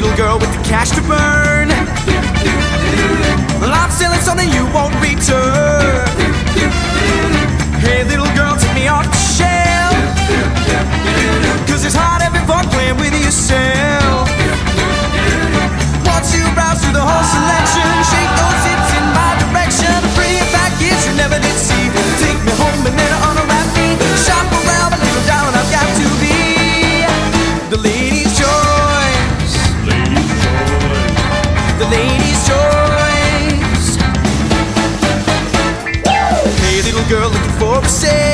little girl with the cash to burn. Well, I'm selling something you won't girl looking for a sale.